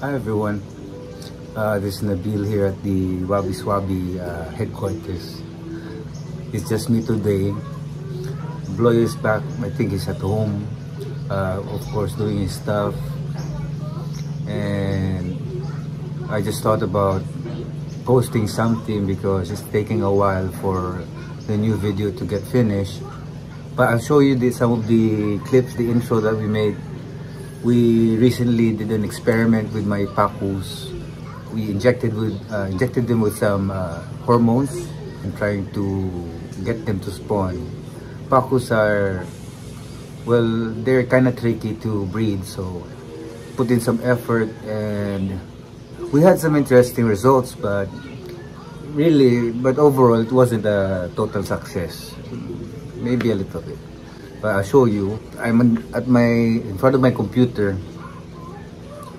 Hi everyone, uh, this is Nabil here at the Wabi Swabi uh, headquarters. It's just me today. Bloy is back, I think he's at home, uh, of course doing his stuff. And I just thought about posting something because it's taking a while for the new video to get finished. But I'll show you the, some of the clips, the intro that we made we recently did an experiment with my pacus. We injected with uh, injected them with some uh, hormones and trying to get them to spawn. Pacus are well, they're kind of tricky to breed, so put in some effort and we had some interesting results, but really, but overall, it wasn't a total success. Maybe a little bit but I'll show you. I'm at my in front of my computer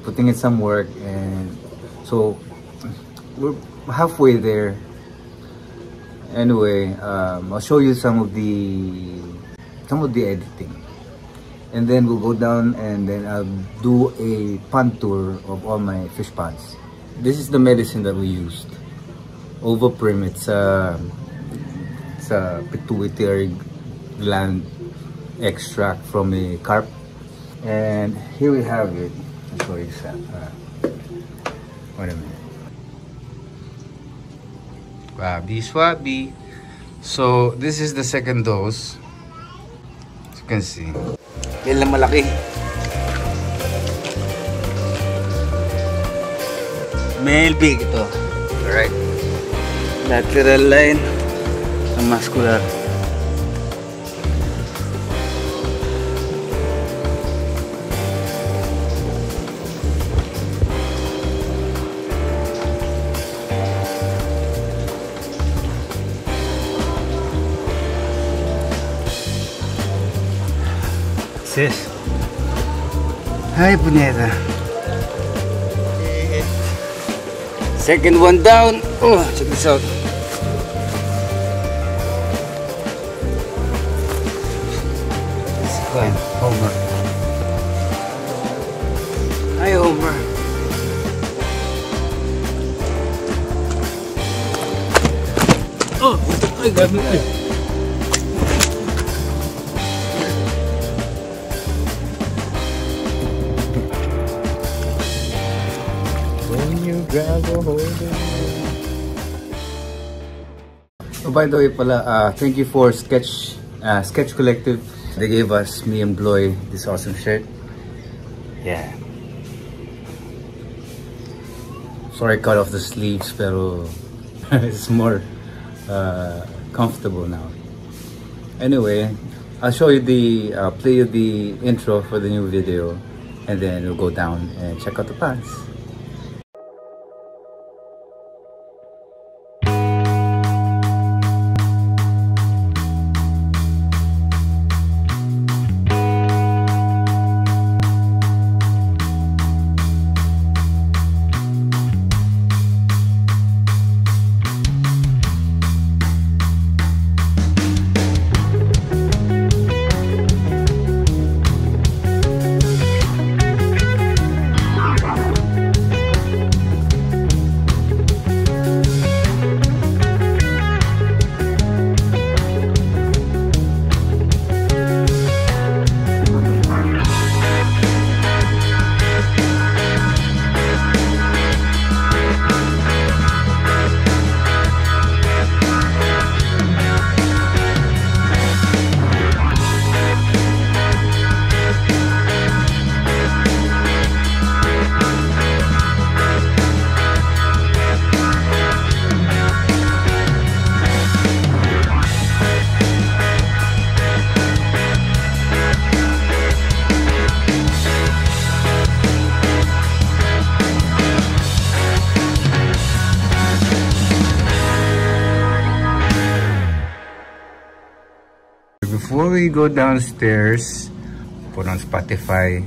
putting in some work and so we're halfway there. Anyway um, I'll show you some of the some of the editing. And then we'll go down and then I'll do a pond tour of all my fish ponds. This is the medicine that we used. Ovaprim it's a it's a pituitary gland extract from a carp. And here we have it. I'll show you some uh, wait a minute. Wabi Swabi so this is the second dose. As you can see. Yan lang malaki. Male big ito. Alright. Lateral line. Ang muscular sis. Hi, puneta. Second one down. Oh, check this out. By the way pala, uh, thank you for Sketch uh, Sketch Collective. They gave us, me and Bloy, this awesome shirt. Yeah. Sorry I cut off the sleeves, pero it's more uh, comfortable now. Anyway, I'll show you the, uh, play you the intro for the new video and then we'll go down and check out the pants. We go downstairs, put on Spotify.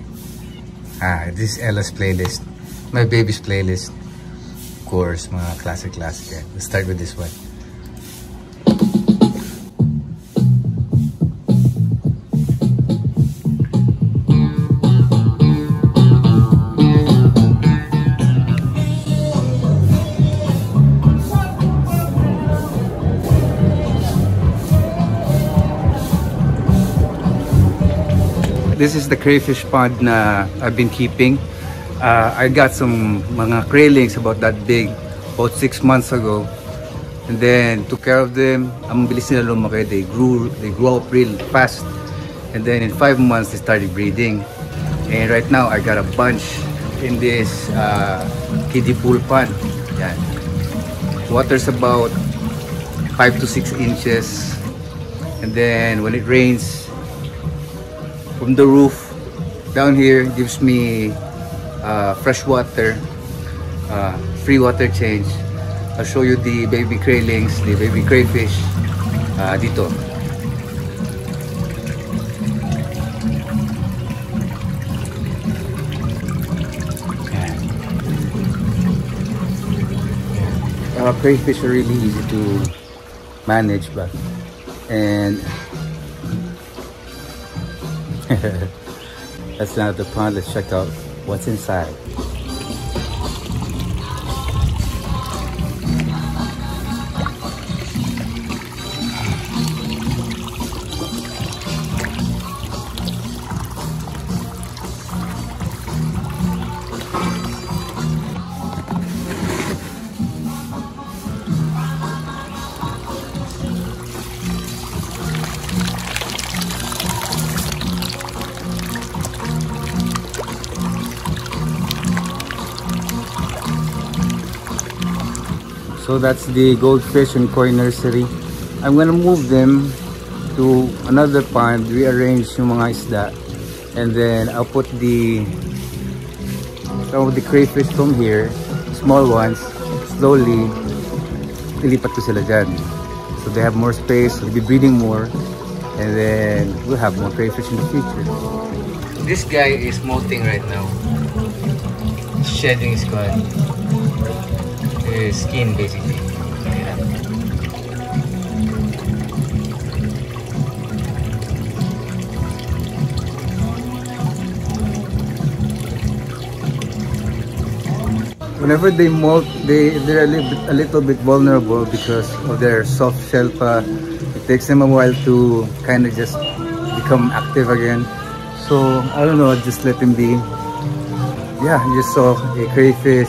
Ah, this is Ella's playlist. My baby's playlist. Of course, mga classic classic. Let's start with this one. This is the crayfish pond na I've been keeping. Uh, I got some mga craylings about that big about 6 months ago. And then took care of them. Ang bilis nila lumaki. They grew, they grew up real fast. And then in 5 months, they started breeding. And right now, I got a bunch in this uh, kiddie pool pond. Yan. Water's about 5 to 6 inches. And then when it rains, from the roof down here gives me uh, fresh water, uh, free water change. I'll show you the baby craylings, the baby crayfish uh, dito. Uh, crayfish are really easy to manage but and that's not the pond let's check out what's inside So that's the goldfish and koi nursery. I'm gonna move them to another pond, rearrange yung mga isda. And then I'll put the some of the crayfish from here, small ones, slowly ilipat ko sila dyan. So they have more space, they'll be breeding more. And then we'll have more crayfish in the future. This guy is molting right now. Shedding his skin skin basically. Whenever they molt, they they're a little, bit, a little bit vulnerable because of their soft shell. It takes them a while to kind of just become active again. So I don't know, just let them be. Yeah, you saw a crayfish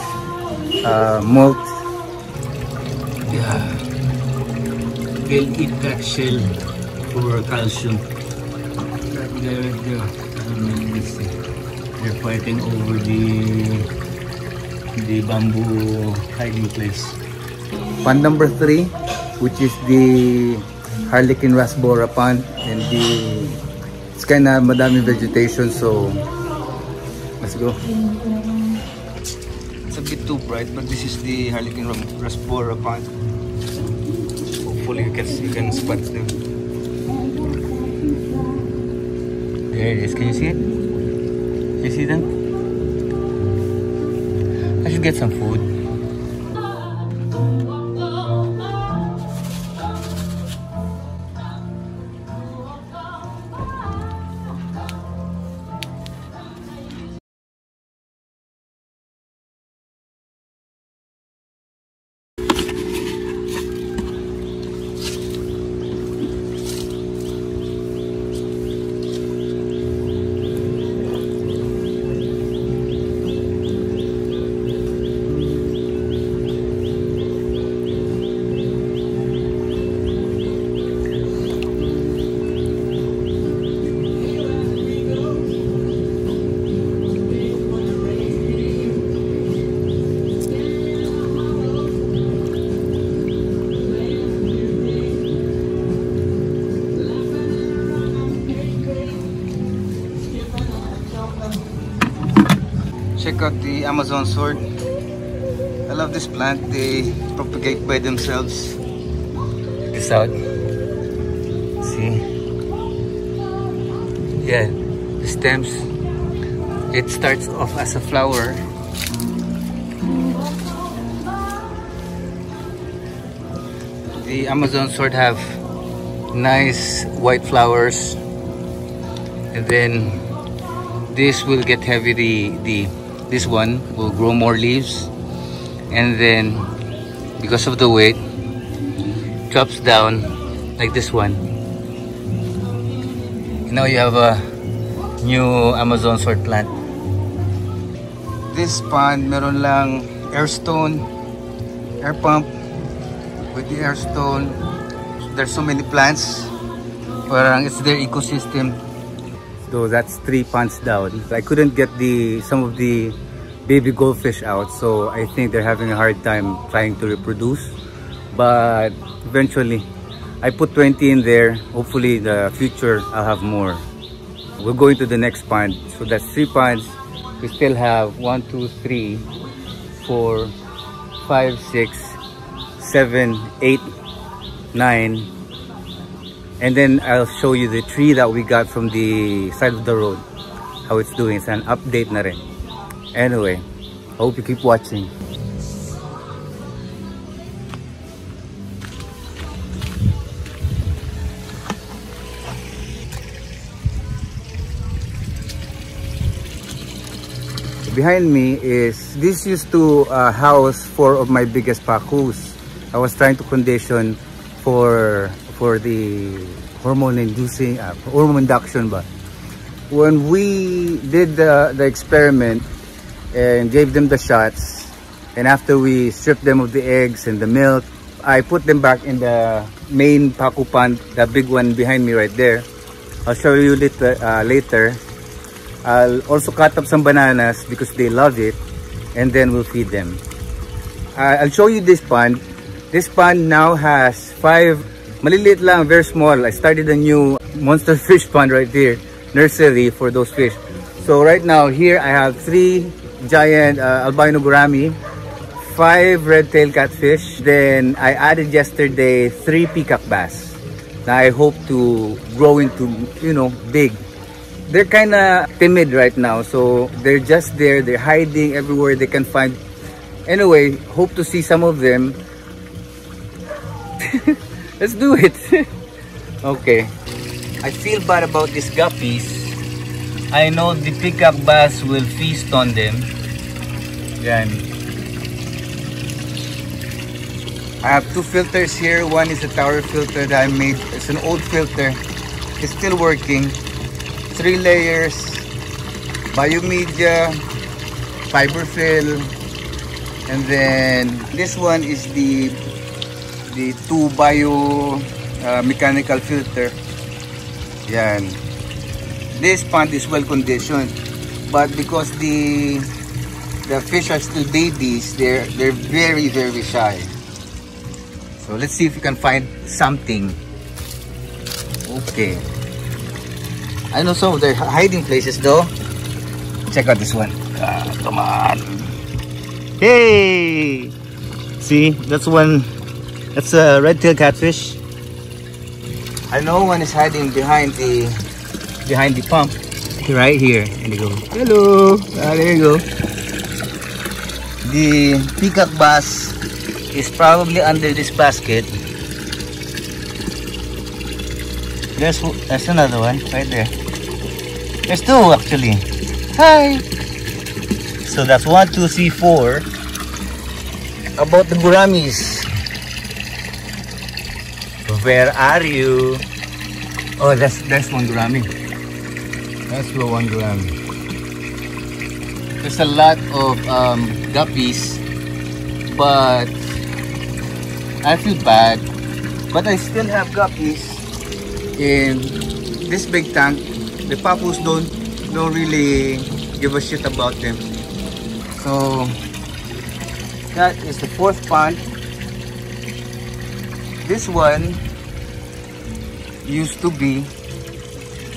uh, molt they'll eat that shell for calcium. They're, they're, they're fighting over the the bamboo hiding place. Pond number three which is the harlequin rasbora pond and the it's kind of madami vegetation so let's go. It's a bit too bright but this is the harlequin rasbora pond you can you can spot them there it is can you see it you see them I should get some food out the Amazon sword. I love this plant. They propagate by themselves. Check this out. See? Yeah, the stems. It starts off as a flower. The Amazon sword have nice white flowers and then this will get heavy the the this one will grow more leaves and then because of the weight drops down like this one now you have a new Amazon sword plant. This pond, meron lang air stone, air pump with the air stone. There's so many plants. Parang it's their ecosystem. So that's three ponds down. I couldn't get the some of the baby goldfish out. So I think they're having a hard time trying to reproduce. But eventually I put 20 in there. Hopefully the future I'll have more. We're going to the next pond. So that's three ponds. We still have one two three four five six seven eight nine and then I'll show you the tree that we got from the side of the road how it's doing it's an update na rin Anyway, I hope you keep watching. Behind me is, this used to uh, house four of my biggest pacus. I was trying to condition for for the hormone inducing, uh, hormone induction but when we did the, the experiment and gave them the shots and after we stripped them of the eggs and the milk I put them back in the main pacu pond the big one behind me right there. I'll show you later, uh, later. I'll also cut up some bananas because they love it and then we'll feed them. Uh, I'll show you this pond this pond now has five maliliit lang very small I started a new monster fish pond right there nursery for those fish so right now here I have three giant uh, albino gourami, five red-tailed catfish. Then I added yesterday three peacock bass. Now I hope to grow into, you know, big. They're kind of timid right now, so they're just there. They're hiding everywhere they can find. Anyway, hope to see some of them. Let's do it. okay. I feel bad about these guppies I know the peacock bass will feast on them. Yan. I have two filters here. One is a tower filter that I made. It's an old filter. It's still working. Three layers. Biomedia. Fiberfill. And then this one is the the two bio uh, mechanical filter. Yan. This pond is well conditioned but because the the fish are still babies they're they're very very shy. So let's see if we can find something. Okay. I know some of their hiding places though. Check out this one. Ah, come on. Hey! See that's one that's a red-tailed catfish. I know one is hiding behind the behind the pump. Right here. And they go hello. Ah, there you go. The peacock bass is probably under this basket. There's there's another one right there. There's two actually. Hi. So that's one two three four. About the gouramis where are you oh that's that's one gourami that's for one gram. There's a lot of um, guppies, but I feel bad. But I still have guppies in this big tank. The papus don't don't really give a shit about them. So that is the fourth pond. This one used to be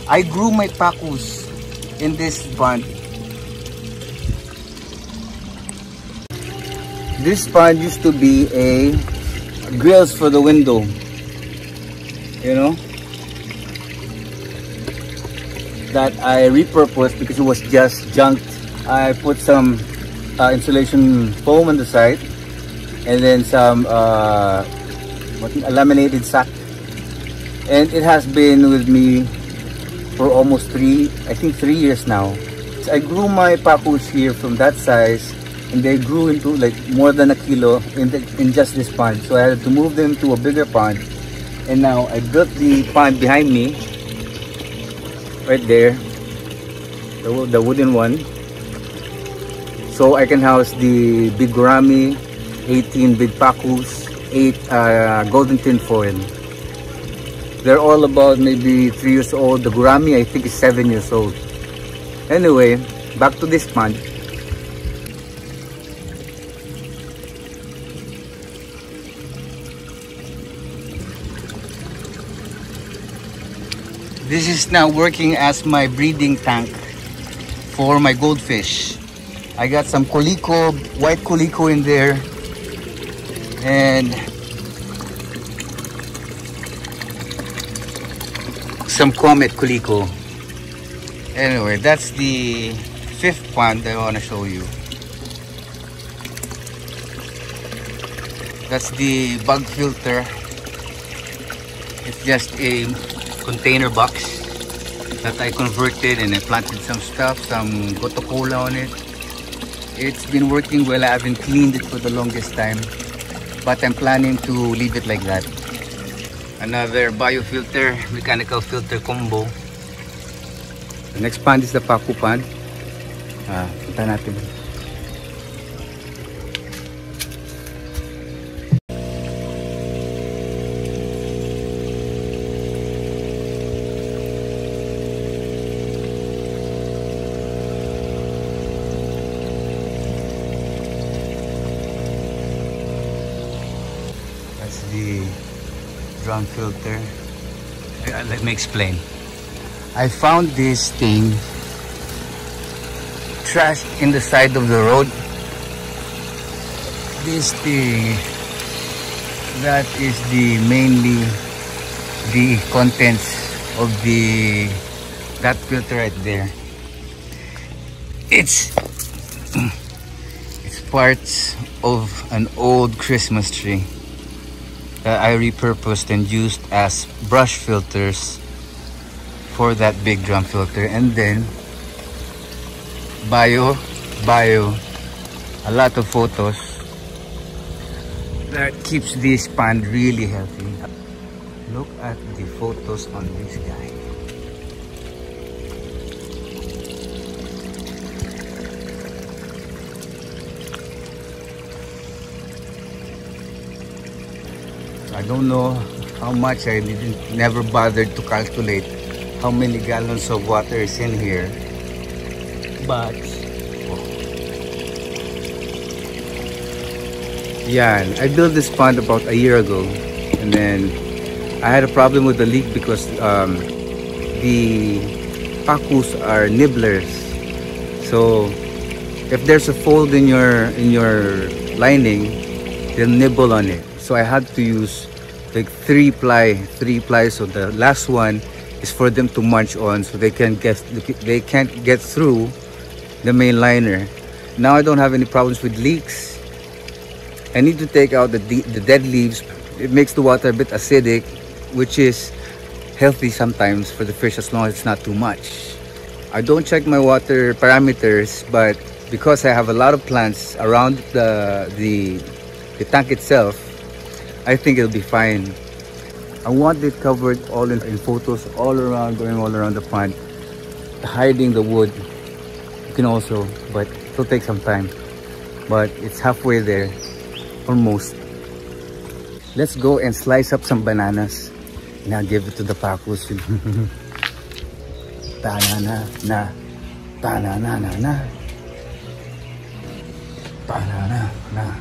I grew my pacus in this pond. This pond used to be a grills for the window. You know? That I repurposed because it was just junked. I put some uh, insulation foam on the side and then some uh, laminated sack and it has been with me for almost three, I think three years now. So I grew my pacus here from that size and they grew into like more than a kilo in, the, in just this pond. So I had to move them to a bigger pond. And now I built the pond behind me, right there. the, the wooden one. So I can house the big gourami, 18 big pacus, 8 uh, golden tin foil. They're all about maybe 3 years old. The gourami I think is 7 years old. Anyway, back to this pond. This is now working as my breeding tank for my goldfish. I got some calico, white calico in there and some comet calico. Anyway, that's the fifth pond I want to show you. That's the bug filter. It's just a container box that I converted and I planted some stuff, some gotu kola on it. It's been working well. I haven't cleaned it for the longest time, but I'm planning to leave it like that. Another biofilter, mechanical filter combo. The next pond is the Paku pond. Ah, punta natin. Filter. Uh, Let me explain. I found this thing trashed in the side of the road. This thing, that is the mainly the contents of the that filter right there. It's it's parts of an old Christmas tree that I repurposed and used as brush filters for that big drum filter. And then bio bio a lot of pothos that keeps this pond really healthy. Look at the pothos on this guy I don't know how much I didn't never bothered to calculate how many gallons of water is in here. But yeah I built this pond about a year ago and then I had a problem with the leak because um, the pacus are nibblers. So if there's a fold in your in your lining they'll nibble on it. So I had to use like three ply three ply. So the last one is for them to munch on so they can get they can't get through the main liner. Now I don't have any problems with leaks I need to take out the, the dead leaves. It makes the water a bit acidic which is healthy sometimes for the fish as long as it's not too much. I don't check my water parameters but because I have a lot of plants around the the, the tank itself I think it'll be fine. I want it covered all in, in, pothos all around, going all around the pond, hiding the wood. You can also, but it'll take some time. But it's halfway there, almost. Let's go and slice up some bananas. And I'll give it to the pacus. banana, na, banana, na, na. Banana, na,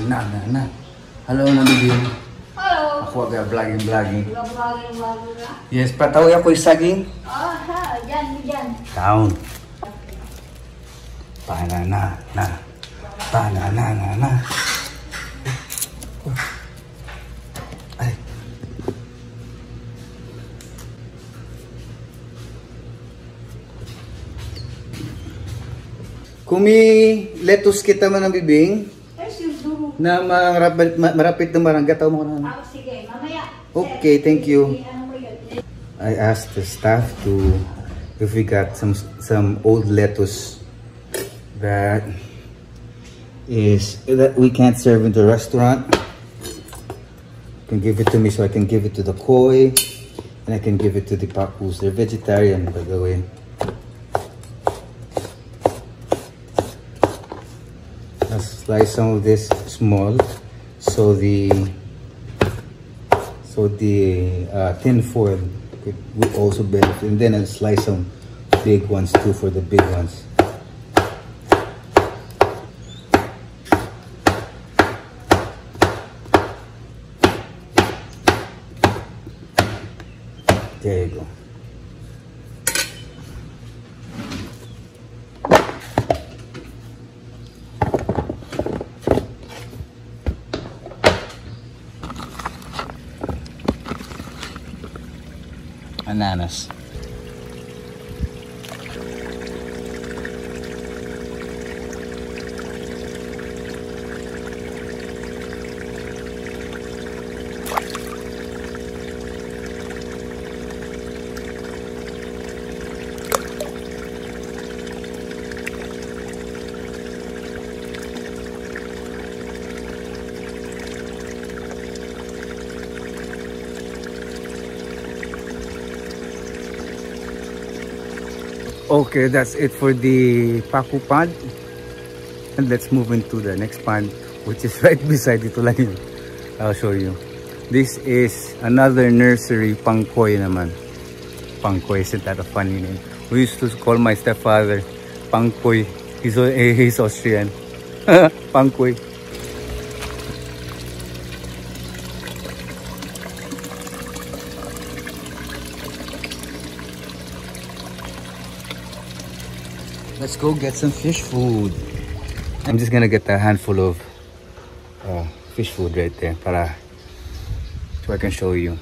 banana, na. Hello, Nabibin. Hello. Ako aga vlogging-vlogging. Vlogging-vlogging ka? Yes, pataw ako yung saging. Ah, ha. Dyan, dyan. Down. Banana, na. Banana, na, na. Ay. Kumi lettuce kita man ang bibing. na marapit, marapit na maranggataw mo na. Oh, sige, mamaya. Okay, thank you. I asked the staff to if we got some some old lettuce that is that we can't serve in the restaurant. You can give it to me so I can give it to the koi and I can give it to the papoose. They're vegetarian by the way. Let's slice some of this small so the so the uh, tin foil would also benefit. And then I'll slice some big ones too for the big ones there you go bananas. Okay, that's it for the Paku pond. And let's move into the next pond, which is right beside ito lang yun. I'll show you. This is another nursery, Pangkoy naman. Pangkoy, isn't that a funny name? We used to call my stepfather Pangkoy. He's, eh, he's Austrian. Pangkoy. Let's go get some fish food. I'm just gonna get a handful of uh, fish food right there para so I can show you.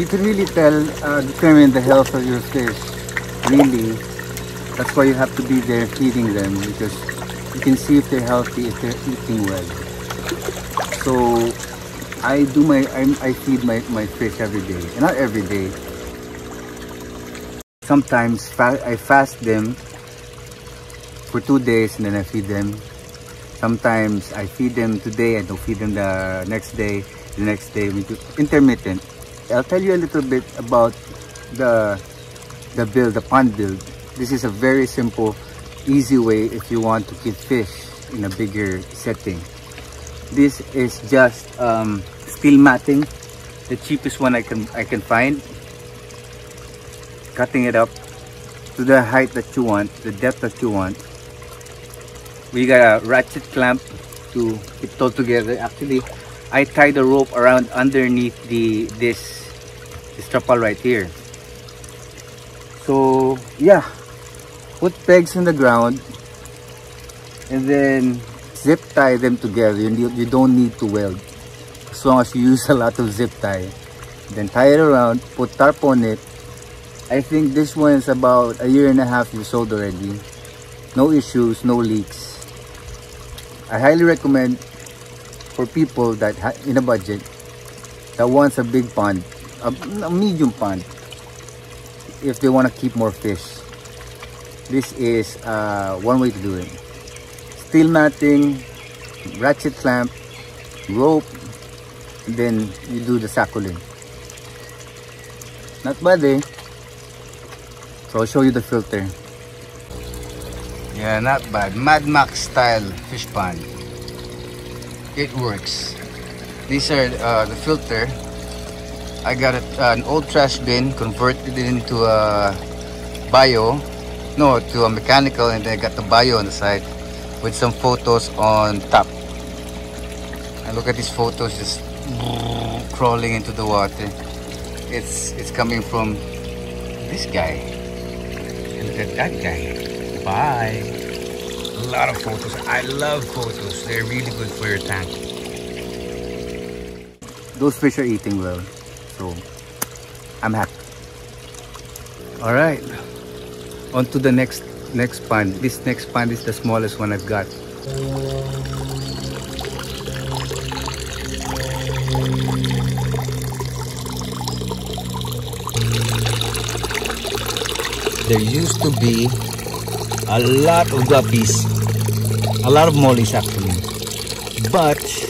you can really tell, uh, determine the health of your fish. Really, that's why you have to be there feeding them because you can see if they're healthy, if they're eating well. So I do my, I, I feed my, my fish every day, not every day. Sometimes fa I fast them for two days and then I feed them. Sometimes I feed them today, I don't feed them the next day, the next day, we do intermittent. I'll tell you a little bit about the the build, the pond build. This is a very simple, easy way if you want to keep fish in a bigger setting. This is just um, steel matting, the cheapest one I can I can find. Cutting it up to the height that you want, the depth that you want. We got a ratchet clamp to keep it all together. Actually, I tied the rope around underneath the this this trapal right here. So yeah, put pegs in the ground and then zip tie them together. You, you don't need to weld as long as you use a lot of zip tie. Then tie it around, put tarp on it. I think this one is about a year and a half years old already. No issues, no leaks. I highly recommend for people that in a budget that wants a big pond, a, a medium pond, if they want to keep more fish. This is uh, one way to do it. Steel matting, ratchet clamp, rope, then you do the suckling. Not bad eh? So I'll show you the filter. Yeah, not bad. Mad Max style fish pond. It works. These are uh, the filter. I got a, uh, an old trash bin, converted it into a bio. No, to a mechanical and then I got the bio on the side with some pothos on top. And look at these pothos just crawling into the water. It's it's coming from this guy. And look at that guy. Bye. A lot of pothos. I love pothos. They're really good for your tank. Those fish are eating well. So I'm happy. Alright. On to the next next pond. This next pond is the smallest one I've got. there used to be a lot of guppies, a lot of mollies actually. But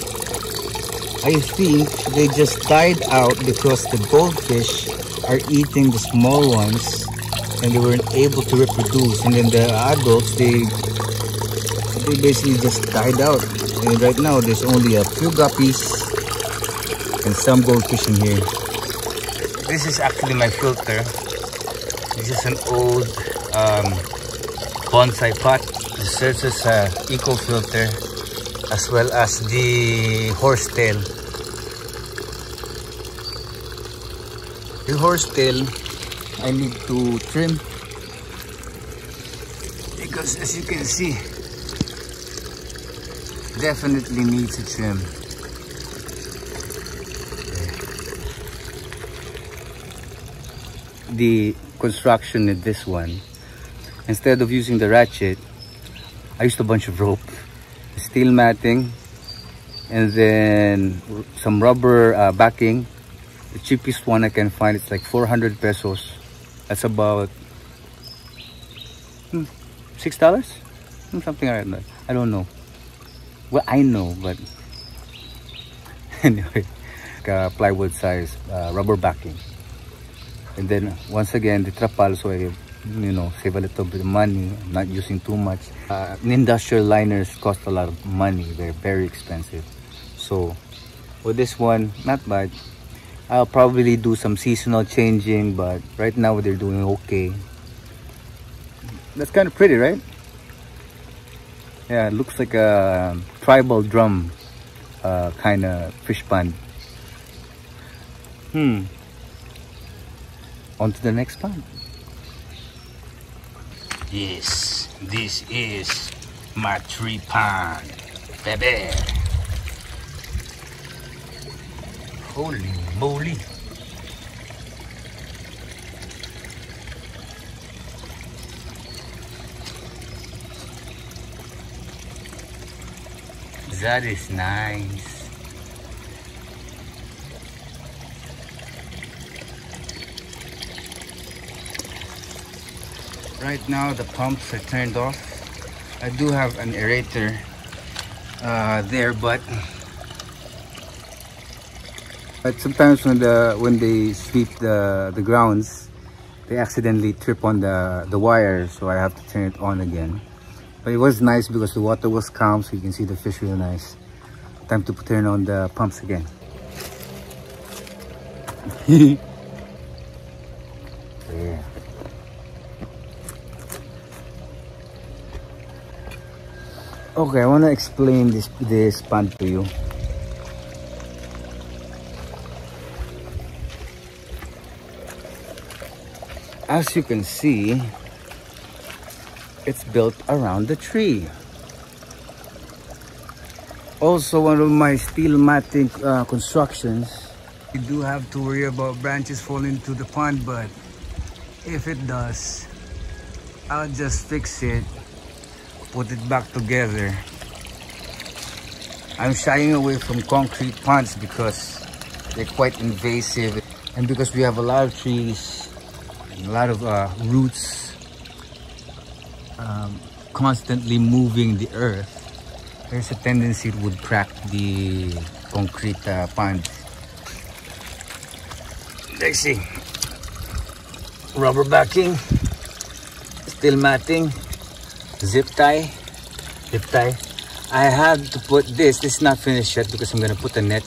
I think they just died out because the goldfish are eating the small ones and they weren't able to reproduce. And then the adults they they basically just died out. And right now there's only a few guppies and some goldfish in here. This is actually my filter. This is an old um, bonsai pot. It serves as a eco filter as well as the horsetail the horsetail I need to trim. Because as you can see definitely needs a trim. The construction in this one instead of using the ratchet I used a bunch of rope steel matting and then some rubber uh, backing. The cheapest one I can find it's like 400 pesos. That's about hmm, six dollars? Hmm, something like that. I don't know. Well I know but anyway uh, plywood size uh, rubber backing. And then once again the trapal so I you know save a little bit of money not using too much uh, industrial liners cost a lot of money they're very expensive so with this one not bad I'll probably do some seasonal changing, but right now they're doing okay. That's kind of pretty, right? Yeah, it looks like a tribal drum uh, kind of fish pond. Hmm. On to the next pond. Yes, this is my tree pond, baby. Holy moly. That is nice. Right now the pumps are turned off. I do have an aerator uh, there but but sometimes when the when they sweep the the grounds, they accidentally trip on the the wire, so I have to turn it on again. But it was nice because the water was calm, so you can see the fish real nice. Time to turn on the pumps again. Okay, I want to explain this this pond to you. as you can see it's built around the tree also one of my steel matting uh, constructions you do have to worry about branches falling into the pond but if it does I'll just fix it put it back together. I'm shying away from concrete ponds because they're quite invasive. And because we have a lot of trees a lot of uh, roots um, constantly moving the earth there's a tendency it would crack the concrete uh, pond. Let's see. Rubber backing steel matting zip tie. Zip tie. I had to put this. This is not finished yet because I'm gonna put a net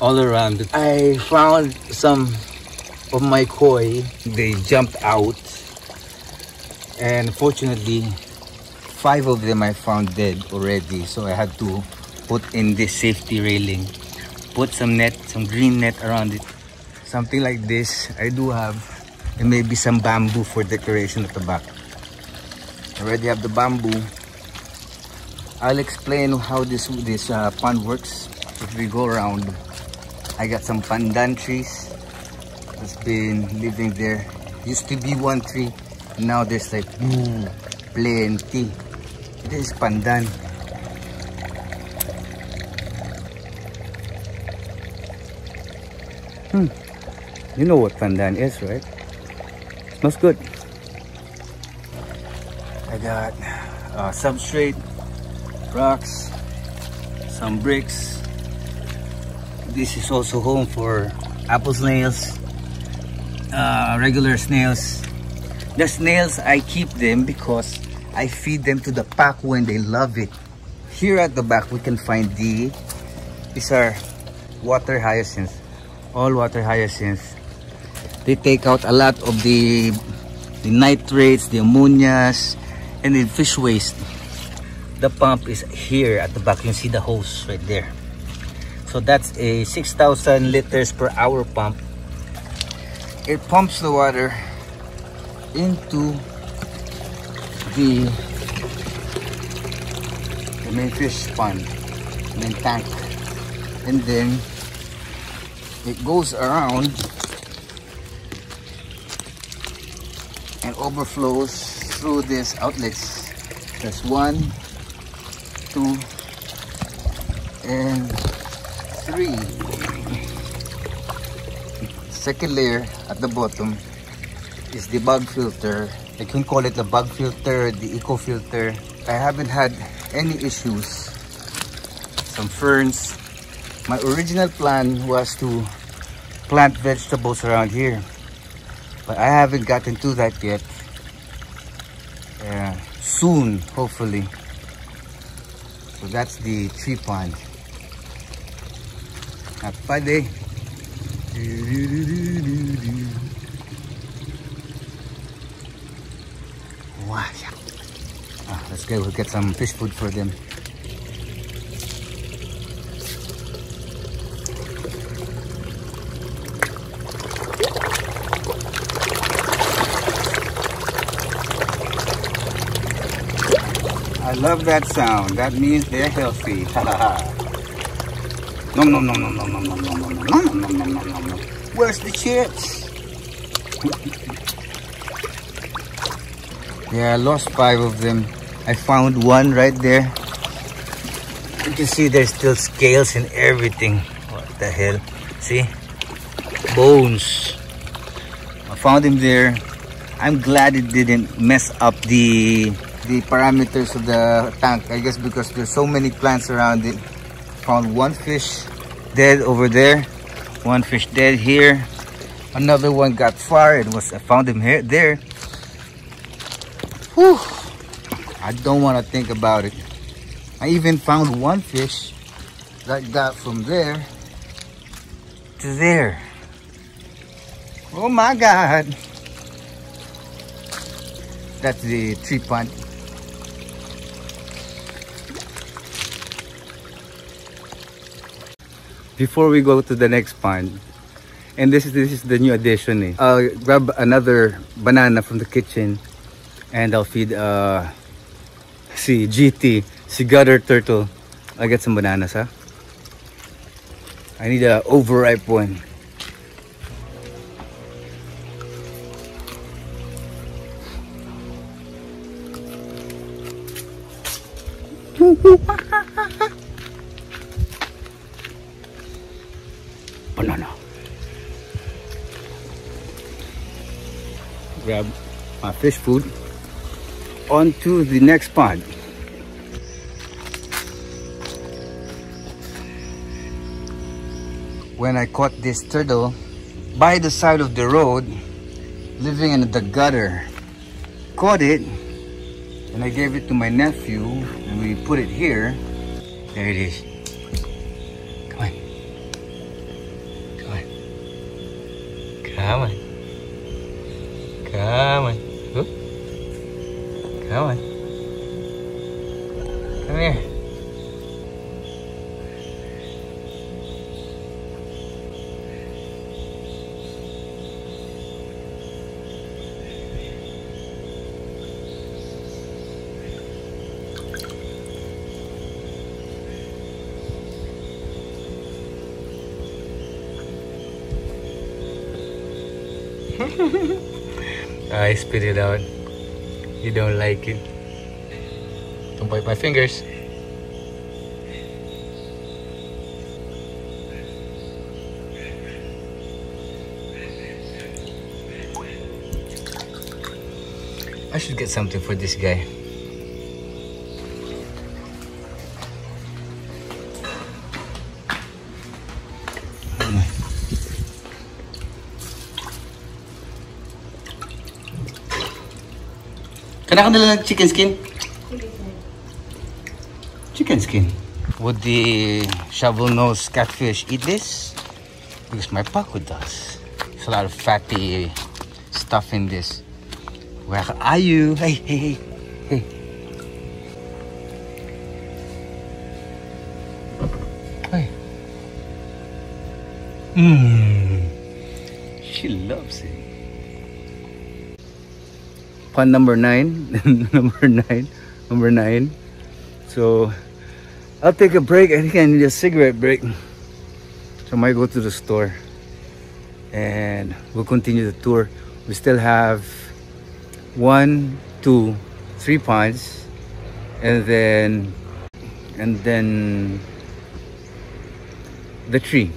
all around I found some of my koi. They jumped out. And fortunately five of them I found dead already. So I had to put in this safety railing. Put some net some green net around it. Something like this. I do have and maybe some bamboo for decoration at the back already have the bamboo I'll explain how this this uh, pond works if we go around I got some pandan trees that's been living there. Used to be one tree, now there's like ooh, plenty. This is pandan. Hmm. You know what pandan is, right? Smells good. Got uh, substrate, rocks, some bricks. This is also home for apple snails, uh, regular snails. The snails, I keep them because I feed them to the pack when they love it. Here at the back, we can find the, these are water hyacinths, all water hyacinths. They take out a lot of the, the nitrates, the ammonias, and the fish waste. The pump is here at the back. You see the hose right there. So that's a 6,000 liters per hour pump. It pumps the water into the, the main fish pond, main tank. And then it goes around and overflows through these outlets. There's one, two, and three. Second layer at the bottom is the bog filter. I can call it the bog filter, the eco filter. I haven't had any issues. Some ferns. My original plan was to plant vegetables around here. But I haven't gotten to that yet. Soon, hopefully. So that's the tree pond. Happy day. Wow. Ah, let's go. We'll get some fish food for them. Love that sound. That means they're healthy. nom nom nom nom nom nom nom nom nom nom nom nom nom nom nom nom. Where's the chips? yeah, I lost five of them. I found one right there. You can see there's still scales and everything. What the hell? See? Bones. I found him there. I'm glad it didn't mess up the the parameters of the tank I guess because there's so many plants around it. Found one fish dead over there one fish dead here. Another one got far it was I found him here there. Whew. I don't want to think about it. I even found one fish that got from there to there. Oh my god. That's the tree pond before we go to the next pond and this is this is the new addition eh. I'll grab another banana from the kitchen and I'll feed uh see GT see gutter turtle. I'll get some bananas huh? I need a overripe one Grab my fish food onto the next pond. When I caught this turtle by the side of the road, living in the gutter, caught it, and I gave it to my nephew, and we put it here. There it is. Come on. Come on. Come on. à mày rước hả mày Come here. Ha ha ha. I spit it out. You don't like it. Don't bite my fingers. I should get something for this guy. Ng chicken skin? Chicken skin. Would the shovel nose catfish eat this? Because my pacu does. There's a lot of fatty stuff in this. Where are you? Hey, hey, hey, hey. Hey. Mmm. Number nine. number nine. Number nine. So I'll take a break. I think I need a cigarette break. So I might go to the store and we'll continue the tour. We still have one, two, three ponds and then and then the tree.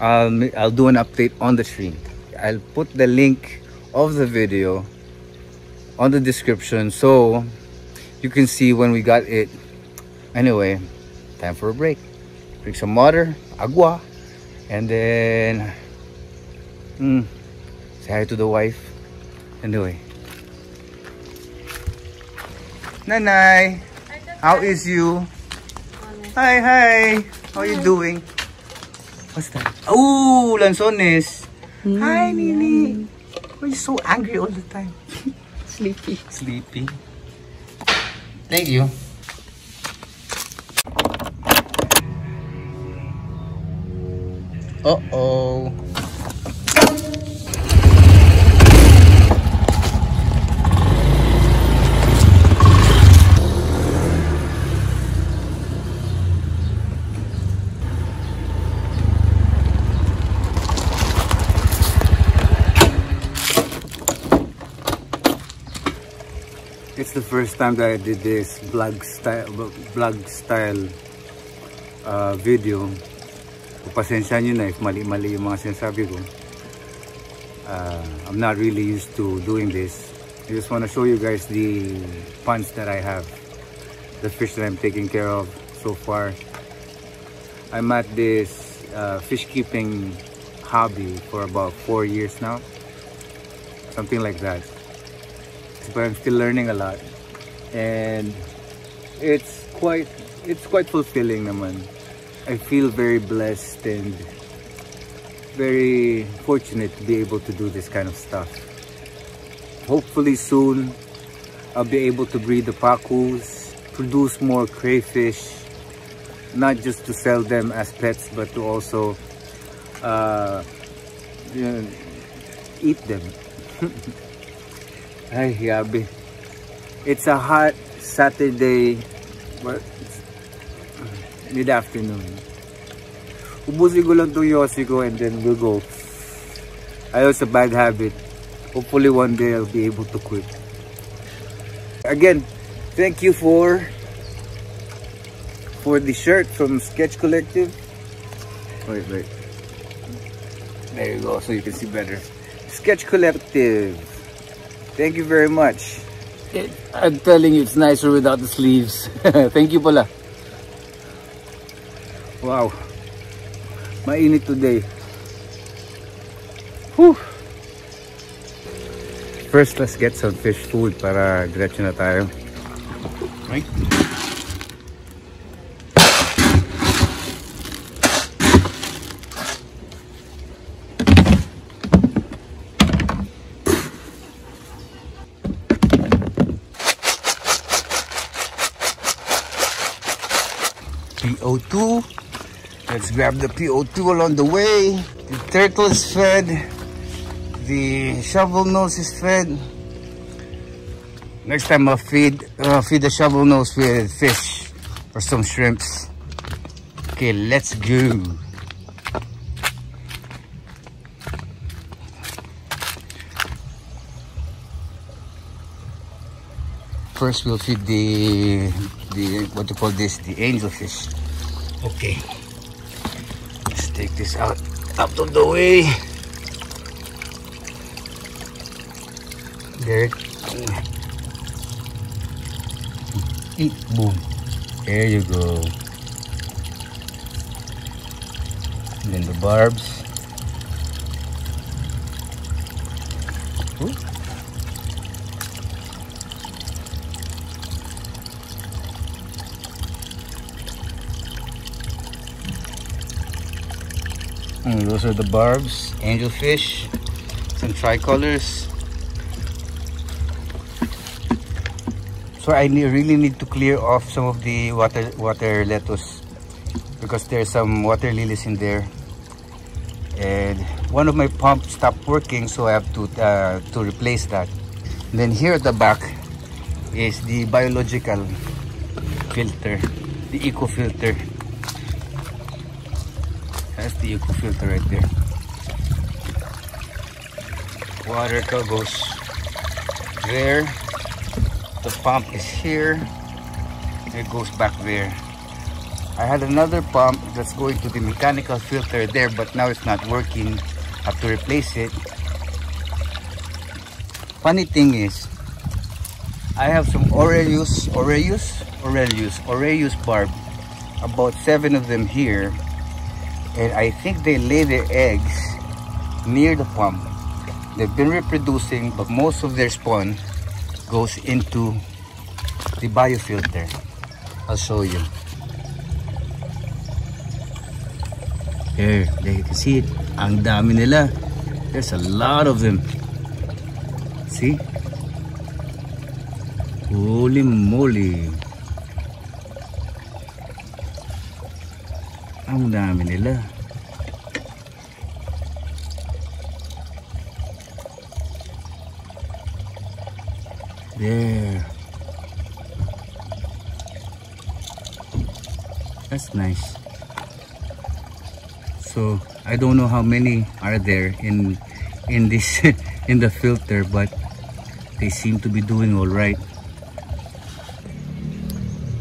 I'll, I'll do an update on the tree. I'll put the link of the video on the description. So you can see when we got it. Anyway time for a break. Drink some water agua and then mm, say hi to the wife. Anyway. Nanay how is you? Hi hi. How are you doing? What's that? Oh lanzones. Hi nini. Why are you so angry all the time Sleepy. Sleepy. Thank you. Uh-oh. The first time that I did this vlog style vlog style uh, video. Pasensya nyo na if mali-mali yung mga sinasabi ko. Uh, I'm not really used to doing this. I just want to show you guys the ponds that I have. The fish that I'm taking care of so far. I'm at this uh, fish keeping hobby for about four years now. Something like that but I'm still learning a lot. And it's quite it's quite fulfilling naman. I feel very blessed and very fortunate to be able to do this kind of stuff. Hopefully soon I'll be able to breed the pacus produce more crayfish not just to sell them as pets but to also uh, you know, eat them Ay, yabi. It's a hot Saturday what, mid-afternoon. Ubusin ko lang itong yosi ko and then we'll go. Ayaw sa bad habit. Hopefully one day I'll be able to quit. Again, thank you for for the shirt from Sketch Collective. Wait, wait. There you go, so you can see better. Sketch Collective. Thank you very much. It, I'm telling you, it's nicer without the sleeves. Thank you pala. Wow. Mainit today. Whew. First, let's get some fish food para diretso na tayo. Right? Grab the PO2 along the way. The turtle is fed. The shovel nose is fed. Next time I'll feed uh, feed the shovel nose with fish or some shrimps. Okay, let's go. First we'll feed the the what to call this the angelfish. Okay. Take this out out of the way. There Eat, boom. There you go. And then the barbs. Ooh. And those are the barbs, angelfish, some tricolors. So I ne- really need to clear off some of the water water lettuce because there's some water lilies in there. And one of my pumps stopped working, so I have to uh, to replace that. And then here at the back is the biological filter, the eco filter. Eco filter right there. Water goes there. The pump is here. It goes back there. I had another pump that's going to the mechanical filter there, but now it's not working. have to replace it. Funny thing is, I have some Arulius, Arulius, Arulius, Arulius barb. About seven of them here and I think they lay their eggs near the pump. They've been reproducing, but most of their spawn goes into the biofilter. I'll show you. Here, there you can see it. Ang dami nila. There's a lot of them. See? Holy moly. Ang dami nila. There. That's nice. So I don't know how many are there in in this in the filter, but they seem to be doing all right.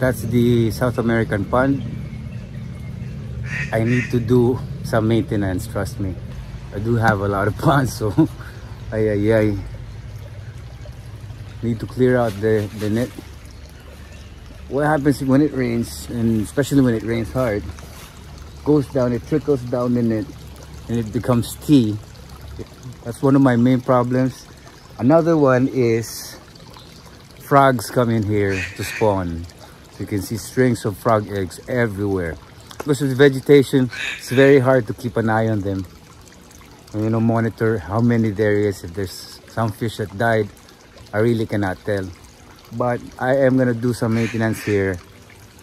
That's the South American pond. I need to do some maintenance, trust me. I do have a lot of ponds, so ay ay ay. Need to clear out the, the net. What happens when it rains, and especially when it rains hard, goes down, it trickles down the net, and it becomes tea. That's one of my main problems. Another one is frogs come in here to spawn. You can see strings of frog eggs everywhere because with vegetation it's very hard to keep an eye on them. You know monitor how many there is. If there's some fish that died i really cannot tell. But i am gonna do some maintenance here.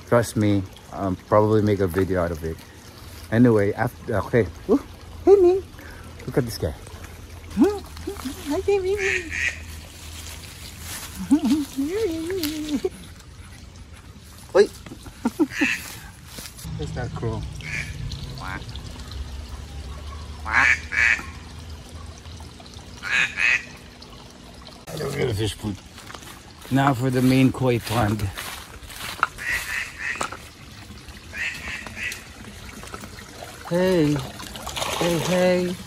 Trust me um, probably make a video out of it. Anyway after okay. Ooh, hey Ming. look at this guy. Hi baby Wait. Where's that crow? Quack. Quack. Don't get a fish food. Now for the main koi pond. Hey. Hey, hey.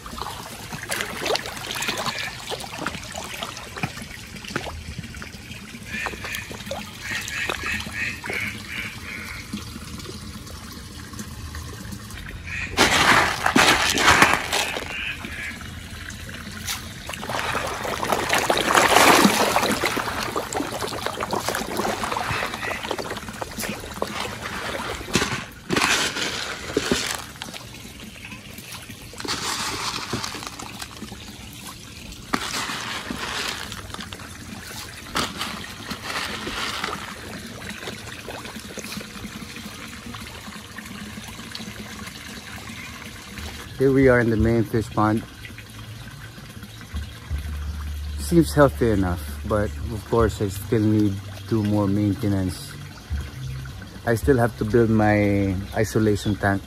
We are in the main fish pond. Seems healthy enough, but of course I still need to more maintenance. I still have to build my isolation tank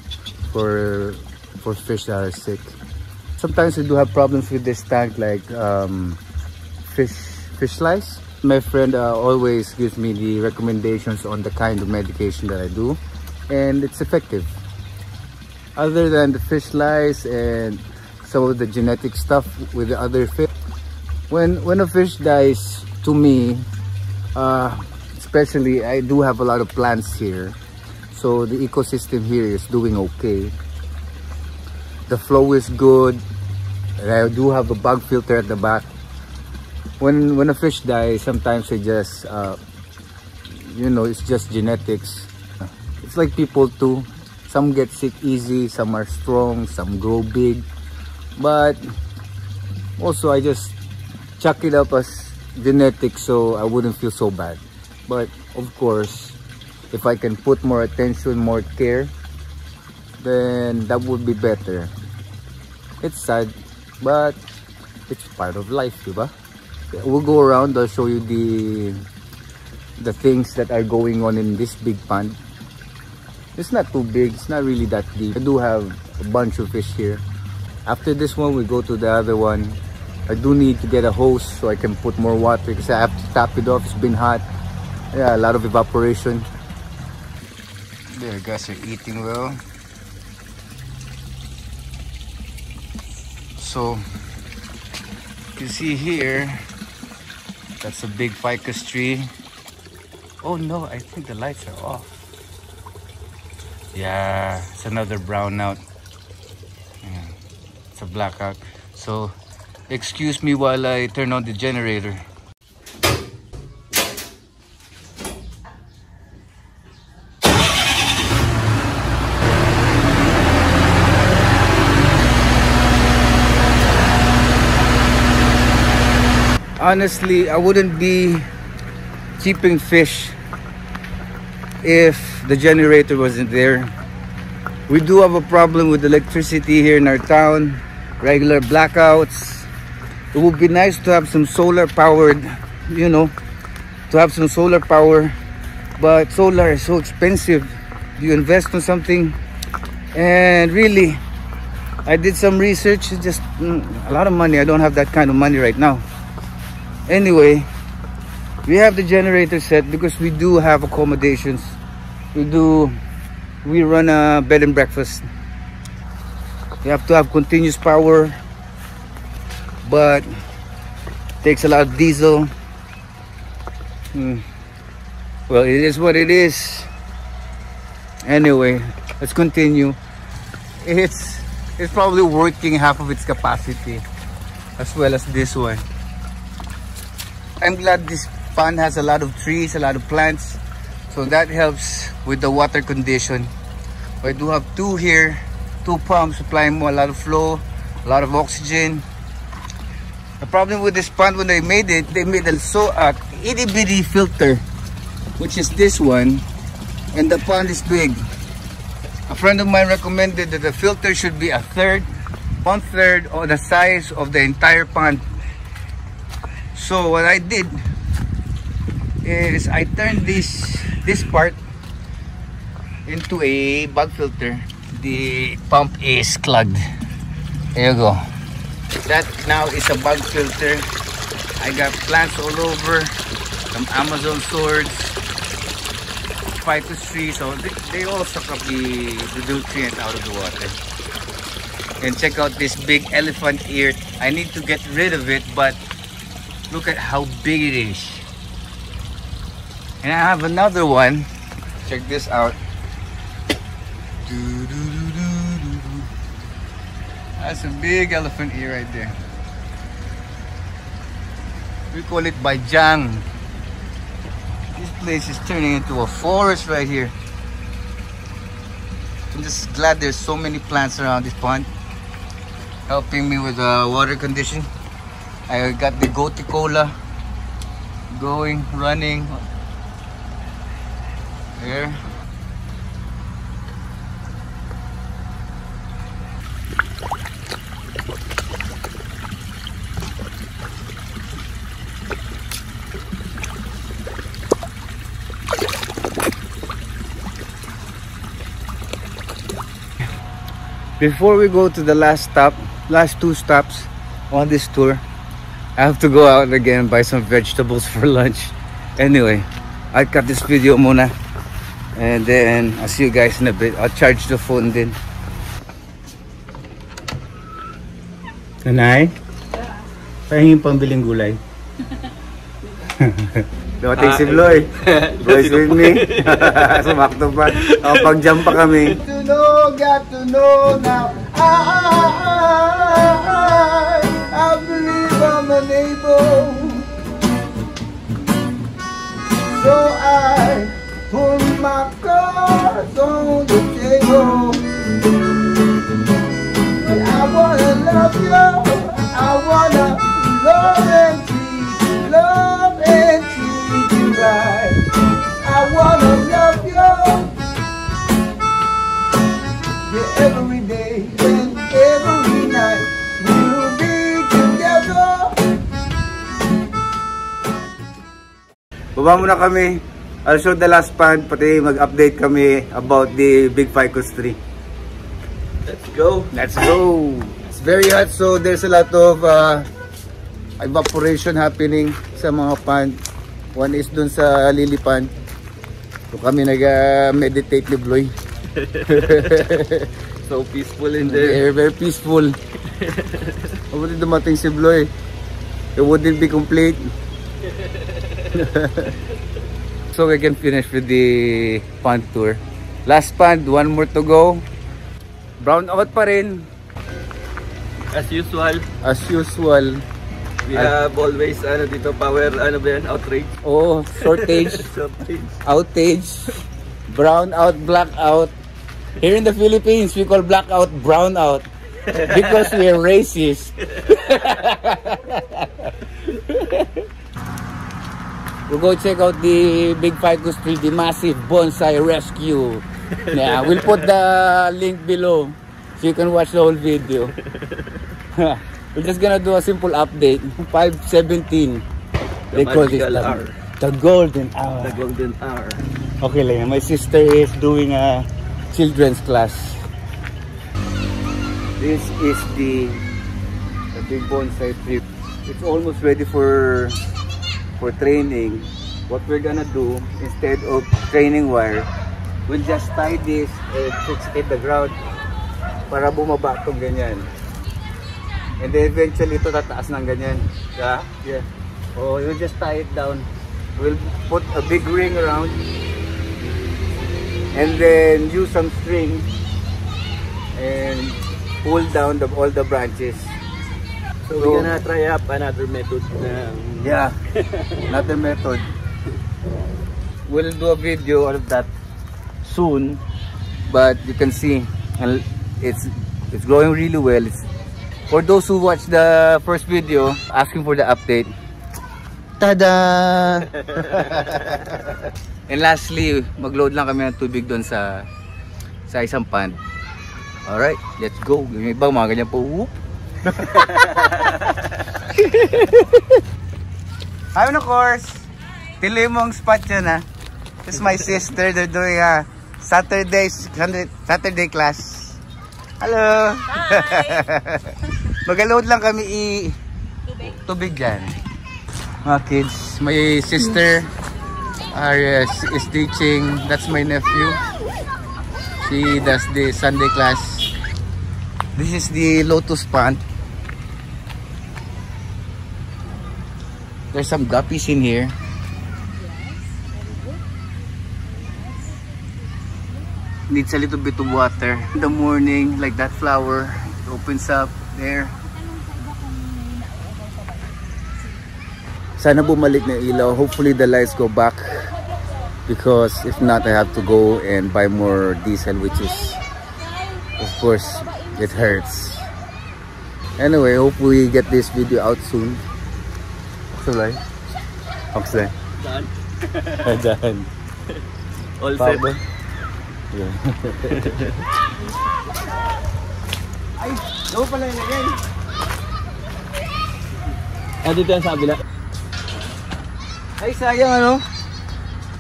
for for fish that are sick. Sometimes I do have problems with this tank like um, fish fish lice. My friend uh, always gives me the recommendations on the kind of medication that I do and it's effective other than the fish lice and some of the genetic stuff with the other fish when when a fish dies to me, uh, especially I do have a lot of plants here. So the ecosystem here is doing okay. The flow is good. And I do have a bog filter at the back. When when a fish dies, sometimes they just, uh, you know, it's just genetics. It's like people too. Some get sick easy, some are strong, some grow big. But also I just chuck it up as genetic so I wouldn't feel so bad. But of course, if I can put more attention, more care, then that would be better. It's sad, but it's part of life, diba? We'll go around, I'll show you the the things that are going on in this big pond. It's not too big, it's not really that deep. I do have a bunch of fish here. After this one, we go to the other one. I do need to get a hose so I can put more water because I have to tap it off. It's been hot. Yeah, a lot of evaporation. There, guys are eating well. So, you see here, that's a big ficus tree. Oh no, I think the lights are off. Yeah, it's another brownout. Yeah, it's a blackout. So, excuse me while I turn on the generator. honestly, I wouldn't be keeping fish if the generator wasn't there. We do have a problem with electricity here in our town, regular blackouts. It would be nice to have some solar powered, you know, to have some solar power, but solar is so expensive. You invest in something and really, I did some research, just mm, a lot of money. I don't have that kind of money right now anyway we have the generator set because we do have accommodations. We do we run a bed and breakfast. We have to have continuous power but takes a lot of diesel. Hmm. well it is what it is. Anyway let's continue. It's it's probably working half of its capacity as well as this one. I'm glad this pond has a lot of trees, a lot of plants. So that helps with the water condition. I do have two here, two pumps supplying a lot of flow, a lot of oxygen. The problem with this pond when they made it, they made a so uh, itty bitty filter, which is this one, and the pond is big. A friend of mine recommended that the filter should be a third, one third of the size of the entire pond so what I did is I turned this this part into a bog filter. The pump is clogged. There you go. That now is a bog filter. I got plants all over some Amazon swords ficus trees so they, they all suck up the, the nutrient out of the water. And check out this big elephant ear. I need to get rid of it but Look at how big it is. And I have another one. Check this out. That's a big elephant ear right there. We call it Bajang. This place is turning into a forest right here. I'm just glad there's so many plants around this pond helping me with the water condition. I got the gotu kola going, running there. Before we go to the last stop, last two stops on this tour, I have to go out again buy some vegetables for lunch. Anyway, I'll cut this video muna. And then I'll see you guys in a bit. I'll charge the phone then. Nanay? Pahingin pambiling gulay. Dumating Ah, si Bloy. Boys Sino with pa? me. Sumakto pa. Oh, pag-jump pa kami. to know, got to know now. I, I believe I'm unable. So I put my cards on the table. But I wanna love you. I wanna love and treat love and treat you right. I wanna love you. Yeah, every day and every night we'll be together. Baba muna kami. I'll show the last pad, pati mag-update kami about the Big Ficus tree. Let's go. Let's go! It's very hot, so there's a lot of uh, evaporation happening sa mga pond. One is dun sa lily pond. So kami nag-meditate ni Bloy. So peaceful in Very, there. very peaceful. Mabuti dumating si Bloy. It wouldn't be complete. so we can finish with the pond tour. Last pond, one more to go. Brown out pa rin, As usual, as usual. we have always ano dito power ano ba yan outrage. Oh, shortage, Shortage. outage, brown out, black out. Here in the Philippines, we call blackout brown out because we are racist. we'll go check out the Big Ficus tree, the massive bonsai rescue. Yeah, we'll put the link below so you can watch the whole video. We're just gonna do a simple update. 517. The They call this the, hour. the golden hour. The golden hour. Okay lang. My sister is doing a children's class. This is the the big bonsai tree. It's almost ready for for training. What we're gonna do instead of training wire, we'll just tie this and fix it the ground para bumaba itong ganyan. And then eventually ito tataas ng ganyan. Yeah? Yeah. Oh, we'll just tie it down. We'll put a big ring around and then use some string and pull down the, all the branches. So, we're gonna try up another method na yeah, another method. We'll do a video of that soon, but you can see and it's it's growing really well. It's, for those who watched the first video, asking for the update. Tada! And lastly, mag-load lang kami ng tubig doon sa sa isang pond. Alright, let's go. Yung iba, mga ganyan po. Whoop. Hi, of course. Tilimong spot yan ha. This is my sister. They're doing a Saturday, Sunday, Saturday class. Hello. Mag-load lang kami i tubig dyan. Mga kids. My sister are, uh, is teaching. That's my nephew. She does the Sunday class. This is the lotus pond. There's some guppies in here. Needs a little bit of water. In the morning, like that flower, it opens up there. Sana bumalik na ilaw. Hopefully the lights go back. Because if not, I have to go and buy more diesel, which is, of course, it hurts. Anyway, hope we get this video out soon. Sulay. Okay. daan. Daan. All set. Yeah. Ay, daw pala yun again. Ah, dito yan sa kabila. Ay, sayang ano?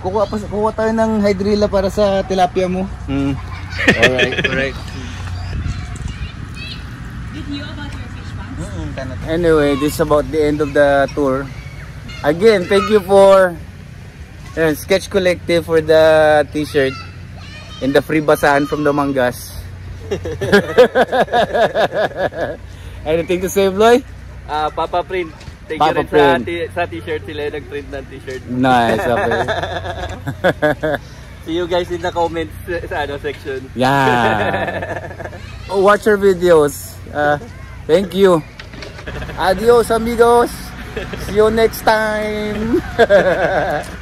Kukuha, pa, kukuha tayo ng hydrilla para sa tilapia mo. Hmm. Alright, alright. Anyway, this is about the end of the tour. Again, thank you for uh, Sketch Collective for the t-shirt and the free basahan from the Mangas. Anything to say, Bloy? Ah, Papa Print. Thank Papa you rin sa, Print. t- sa t-shirt sila yung nag-print ng t-shirt. Nice, okay. See you guys in the comments sa, ano section. yeah. Watch your videos. Uh, thank you. Adios, amigos. See you next time.